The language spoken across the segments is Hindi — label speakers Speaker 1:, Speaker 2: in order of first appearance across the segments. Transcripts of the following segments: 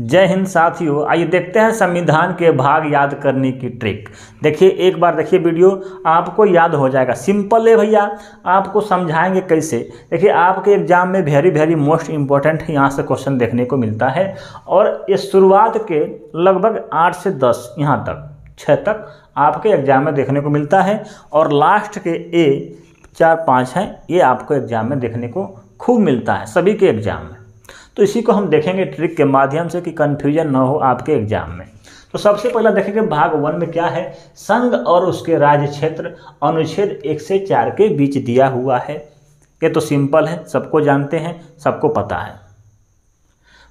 Speaker 1: जय हिंद साथियों, आइए देखते हैं संविधान के भाग याद करने की ट्रिक। देखिए, एक बार देखिए वीडियो, आपको याद हो जाएगा। सिंपल है भैया, आपको समझाएँगे कैसे? देखिए, आपके एग्ज़ाम में वेरी वेरी मोस्ट इम्पोर्टेंट यहाँ से क्वेश्चन देखने को मिलता है। और ये शुरुआत के लगभग आठ से दस, यहाँ तक, छः तक आपके एग्ज़ाम में देखने को मिलता है। और लास्ट के ए, चार, पाँच हैं, ये आपको एग्ज़ाम में देखने को खूब मिलता है, सभी के एग्ज़ाम में। तो इसी को हम देखेंगे ट्रिक के माध्यम से कि कन्फ्यूज़न ना हो आपके एग्ज़ाम में। तो सबसे पहला देखेंगे भाग वन में क्या है? संघ और उसके राज्य क्षेत्र अनुच्छेद एक से चार के बीच दिया हुआ है। ये तो सिंपल है, सबको जानते हैं, सबको पता है।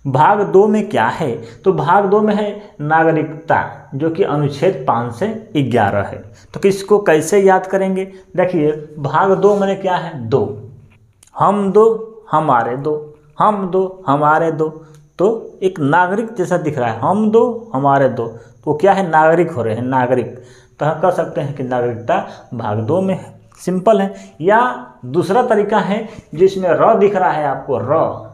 Speaker 1: भाग दो में क्या है? तो भाग दो में है नागरिकता, जो कि अनुच्छेद पाँच से ग्यारह है। तो किसको कैसे याद करेंगे? देखिए, भाग दो मैंने क्या है? दो। हम दो, हमारे दो। हम दो, हमारे दो। तो एक नागरिक जैसा दिख रहा है, हम दो, हमारे दो। तो क्या है नागरिक हो रहे हैं? नागरिक। तो हम कह सकते हैं कि नागरिकता भाग दो में है। सिंपल है। या दूसरा तरीका है, जिसमें र दिख रहा है आपको, र।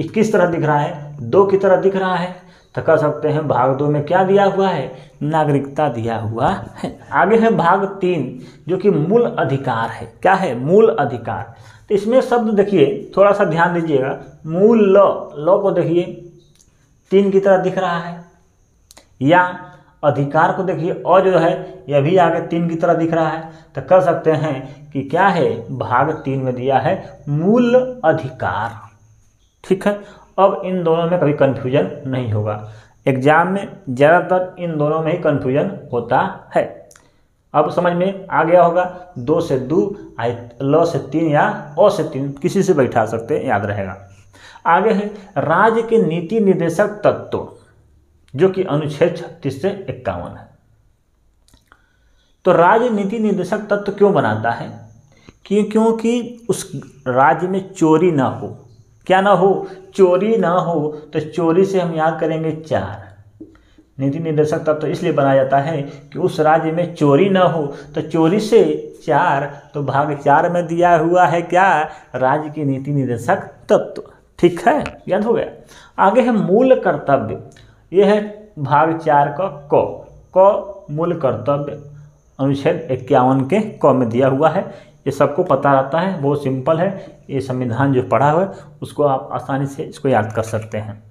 Speaker 1: किस तरह दिख रहा है? दो की तरह दिख रहा है। तो कह सकते हैं भाग दो में क्या दिया हुआ है? नागरिकता दिया हुआ है। आगे है भाग तीन, जो कि मूल अधिकार है। क्या है? मूल अधिकार। इसमें शब्द देखिए थोड़ा सा ध्यान दीजिएगा। मूल ल ल को देखिए, तीन की तरह दिख रहा है। या अधिकार को देखिए और जो है, यह भी आगे तीन की तरह दिख रहा है। तो कह सकते हैं कि क्या है? भाग तीन में दिया है, मूल अधिकार। ठीक है? अब इन दोनों में कभी कन्फ्यूज़न नहीं होगा। एग्ज़ाम में ज़्यादातर इन दोनों में ही कन्फ्यूज़न होता है। अब समझ में आ गया होगा, दो से दो, आई, ल से तीन या ओ से तीन, किसी से बैठा सकते हैं, याद रहेगा। आगे है, राज्य के नीति निर्देशक तत्व, जो कि अनुच्छेद छत्तीस से इक्यावन है। तो राज्य नीति निर्देशक तत्व क्यों बनाता है? क्यों क्योंकि उस राज्य में चोरी ना हो। क्या ना हो? चोरी ना हो। तो चोरी से हम याद करेंगे चार। नीति निर्देशक तत्व तो इसलिए बनाया जाता है कि उस राज्य में चोरी न हो। तो चोरी से चार तो भाग चार में दिया हुआ है क्या? राज्य की नीति निर्देशक तत्व। ठीक है? याद हो गया? आगे है मूल कर्तव्य। यह है भाग चार का क। क मूल कर्तव्य। अनुच्छेद इक्यावन के क में दिया हुआ है। ये सबको पता रहता है, बहुत सिंपल है। ये संविधान जो पढ़ा हुआ है, उसको आप आसानी से इसको याद कर सकते हैं।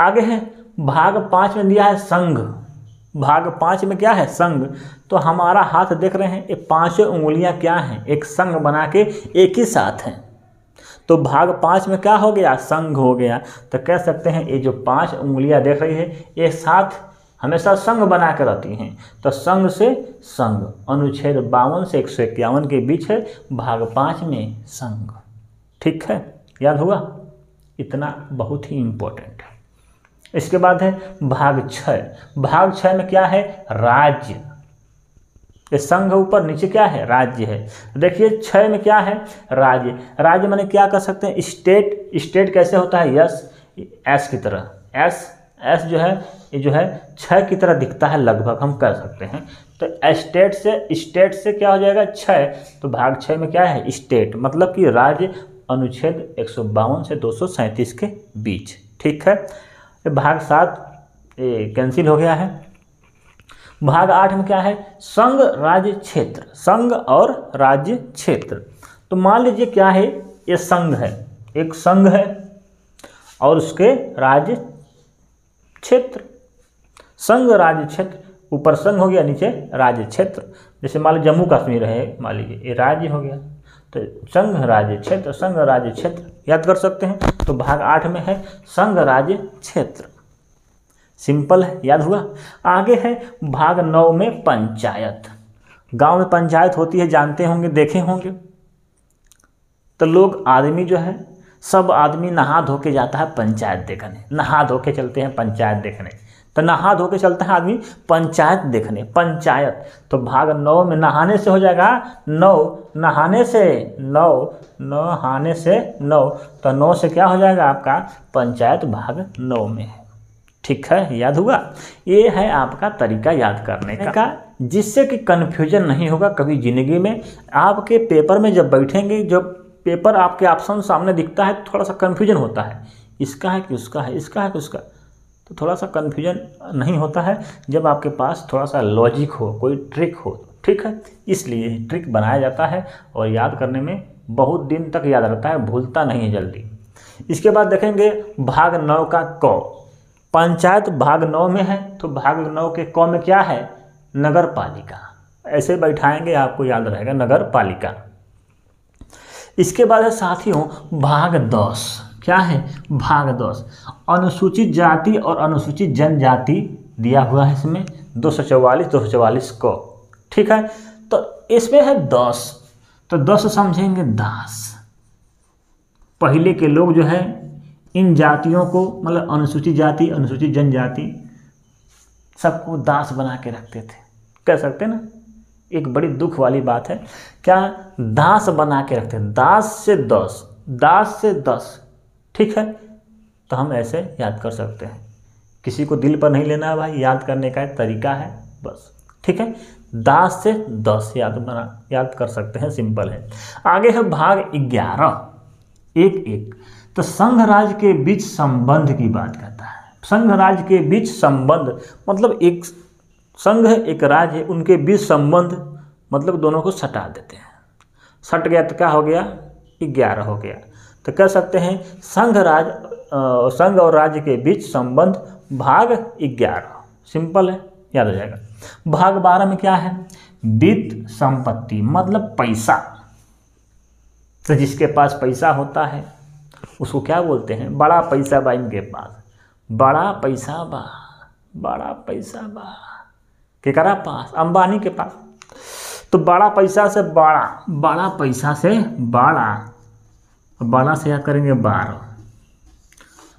Speaker 1: आगे है भाग पाँच में दिया है संघ। भाग पाँच में क्या है? संघ। तो हमारा हाथ देख रहे हैं, ये पाँचों उंगलियाँ क्या हैं? एक संघ बना के एक ही साथ हैं। तो भाग पाँच में क्या हो गया? संघ हो गया। तो कह सकते हैं, ये जो पाँच उंगलियाँ देख रही है, ये साथ हमेशा संघ बना के रहती हैं। तो संघ से संघ, अनुच्छेद बावन से एक सौ इक्यावन के बीच है, भाग पाँच में संघ। ठीक है? याद हुआ? इतना बहुत ही इम्पोर्टेंट है। इसके बाद है भाग छः भाग छः में क्या है? राज्य। संघ ऊपर नीचे क्या है? राज्य है। देखिए छः में क्या है? राज्य। राज्य मैंने क्या कर सकते हैं? स्टेट। स्टेट कैसे होता है? यस, एस की तरह। एस एस जो है, ये जो है छः की तरह दिखता है लगभग, हम कर सकते हैं। तो स्टेट से स्टेट से क्या हो जाएगा? छः तो भाग छः में क्या है? स्टेट। मतलब कि राज्य अनुच्छेद एक सौ बावन से दो के बीच। ठीक है? भाग सात कैंसिल हो गया है। भाग आठ में क्या है? संघ, राज्य, क्षेत्र। संघ और राज्य, क्षेत्र। तो मान लीजिए क्या है? ये संघ है। एक संघ है और उसके राज्य, क्षेत्र। संघ, राज्य, क्षेत्र। ऊपर संघ हो गया, नीचे राज्य, क्षेत्र। जैसे मान लीजिए जम्मू कश्मीर है, मान लीजिए, ये राज्य हो गया। तो संघ राज्य क्षेत्र, संघ राज्य क्षेत्र, याद कर सकते हैं। तो भाग आठ में है, संघ राज्य क्षेत्र। सिंपल है, याद हुआ? आगे है, भाग नौ में पंचायत। गाँव में पंचायत होती है, जानते होंगे, देखे होंगे। तो लोग, आदमी जो है, सब आदमी नहा धो के जाता है पंचायत देखने। नहा धो के चलते हैं पंचायत देखने। तो नहा धो के चलता है आदमी पंचायत देखने पंचायत। तो भाग नौ में नहाने से हो जाएगा नौ नहाने से नौ नहाने से नौ। तो नौ से क्या हो जाएगा आपका? पंचायत भाग नौ में है। ठीक है? याद हुआ? ये है आपका तरीका याद करने का। जिससे कि कन्फ्यूज़न नहीं होगा कभी ज़िंदगी में। आपके पेपर में जब बैठेंगे जब पेपर आपके ऑप्शन सामने दिखता है थोड़ा सा कन्फ्यूज़न होता है। इसका है कि उसका है इसका है कि उसका। तो थोड़ा सा कन्फ्यूज़न नहीं होता है। जब आपके पास थोड़ा सा लॉजिक हो, कोई ट्रिक हो ठीक है। इसलिए ट्रिक बनाया जाता है और याद करने में बहुत दिन तक याद रहता है, भूलता नहीं है जल्दी। इसके बाद देखेंगे भाग नौ का क। पंचायत भाग नौ में है तो भाग नौ के क में क्या है? नगर पालिका ऐसे बैठाएँगे, आपको याद रहेगा नगर पालिका इसके बाद है साथियों, भाग दस। क्या है? भाग दस अनुसूचित जाति और अनुसूचित जनजाति दिया हुआ है इसमें दो सौ चौवालीस, दो सौ चौवालीस को। ठीक है? तो इसमें है दस। तो दस समझेंगे दास। पहले के लोग जो है, इन जातियों को मतलब अनुसूचित जाति, अनुसूचित जनजाति, सबको दास बना के रखते थे। कह सकते ना? एक बड़ी दुख वाली बात है। क्या? दास बना के रखते दास से दस। दास से दस। ठीक है? तो हम ऐसे याद कर सकते हैं। किसी को दिल पर नहीं लेना है भाई, याद करने का तरीका है, बस। ठीक है? दास से दस याद बना, याद कर सकते हैं, सिंपल है। आगे है भाग ग्यारह। एक एक। तो संघ राज्य के बीच संबंध की बात करता है। संघ राज्य के बीच संबंध मतलब एक संघ है, एक राज्य है, उनके बीच संबंध मतलब दोनों को सटा देते हैं। सट गया तो क्या हो गया? ग्यारह हो गया। तो कह सकते हैं संघ राज संघ और राज्य के बीच संबंध भाग ग्यारह। सिंपल है, याद हो जाएगा। भाग बारह में क्या है? वित्त संपत्ति मतलब पैसा। तो जिसके पास पैसा होता है, उसको क्या बोलते हैं? बड़ा पैसा बा इनके पास। बड़ा पैसा बा, बड़ा पैसा बा। केकरा पास? अंबानी के पास। तो बड़ा पैसा से बड़ा बड़ा पैसा से बड़ा। बड़ा से याद करेंगे बारह।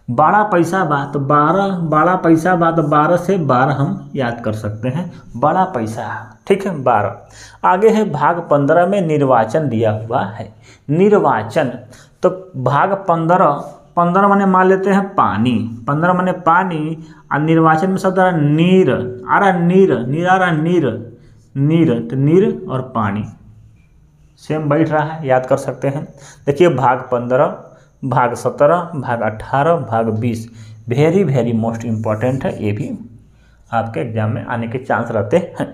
Speaker 1: बड़ा पैसा बा तो बारह बड़ा पैसा बा तो बारह से बारह हम याद कर सकते हैं। बड़ा पैसा, ठीक है, बारह। आगे है भाग पंद्रह में निर्वाचन दिया हुआ है। निर्वाचन तो भाग पंद्रह पंद्रह मने मान लेते हैं पानी। पंद्रह मने पानी और निर्वाचन में शब्द आ रहा नीर। आ रहा नीर नीर, आ रहा नीर। नीर तो नीर और पानी। सेम बैठ रहा है, याद कर सकते हैं। देखिए, भाग पंद्रह, भाग सत्रह, भाग अट्ठारह भाग बीस। वेरी वेरी मोस्ट इंपॉर्टेंट है, ये भी आपके एग्ज़ाम में आने के चांस रहते हैं।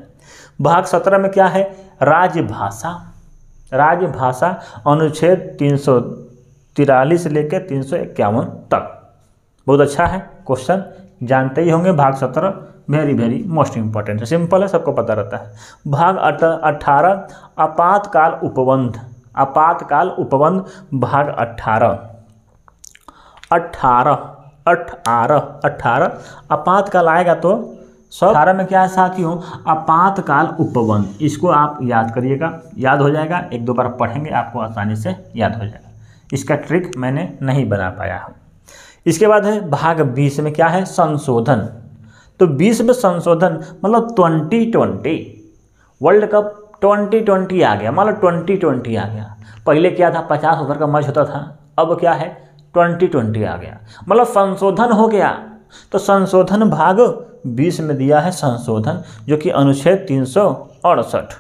Speaker 1: भाग सत्रह में क्या है? राजभाषा। राजभाषा अनुच्छेद तीन सौ तिरालीस से लेकर तीन सौ इक्यावन तक। बहुत अच्छा है क्वेश्चन जानते ही होंगे, भाग सत्रह। वेरी वेरी मोस्ट इंपॉर्टेंट है सिंपल है, सबको पता रहता है। भाग अठारह, आपातकाल उपबंध। आपातकाल उपबंध, भाग अट्ठारह अट्ठारह अठारह अट्ठारह आपातकाल आएगा तो सौ अठारह में क्या है साथियों आपातकाल उपबंध। इसको आप याद करिएगा। याद हो जाएगा, एक दो बार पढ़ेंगे, आपको आसानी से याद हो जाएगा। इसका ट्रिक मैंने नहीं बना पाया। इसके बाद है, भाग बीस में क्या है, संशोधन। तो बीस में संशोधन मतलब twenty twenty. World cup twenty twenty आ गया मतलब ट्वेंटी ट्वेंटी आ गया। पहले क्या था? पचास ओवर का मैच होता था, अब क्या है? ट्वेंटी ट्वेंटी आ गया। मतलब संशोधन हो गया। तो संशोधन भाग बीस में दिया है संशोधन, जो कि अनुच्छेद तीन सौ अड़सठ।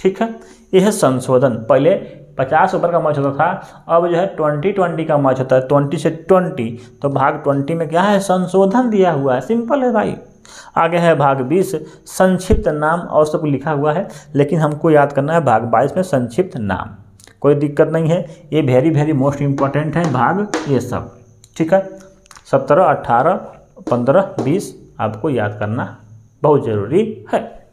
Speaker 1: ठीक है? यह संशोधन। पहले पचास ओवर का मैच होता था, अब जो है ट्वेंटी ट्वेंटी का मैच होता है, ट्वेंटी से ट्वेंटी। तो भाग ट्वेंटी में क्या है? संशोधन दिया हुआ है। सिंपल है भाई। आगे है भाग बीस, संक्षिप्त नाम, और सब लिखा हुआ है, लेकिन हमको याद करना है भाग बाईस में संक्षिप्त नाम। कोई दिक्कत नहीं है, ये वेरी वेरी मोस्ट इंपॉर्टेंट है भाग, ये सब। ठीक है? सत्रह अट्ठारह पंद्रह, बीस, आपको याद करना बहुत ज़रूरी है।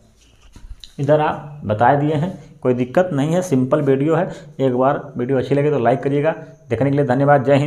Speaker 1: इधर आप बता दिए हैं, कोई दिक्कत नहीं है सिंपल वीडियो है। एक बार वीडियो अच्छी लगे तो लाइक करिएगा। देखने के लिए धन्यवाद। जय हिंद।